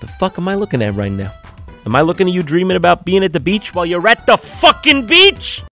The fuck am I looking at right now? Am I looking at you dreaming about being at the beach while you're at the fucking beach?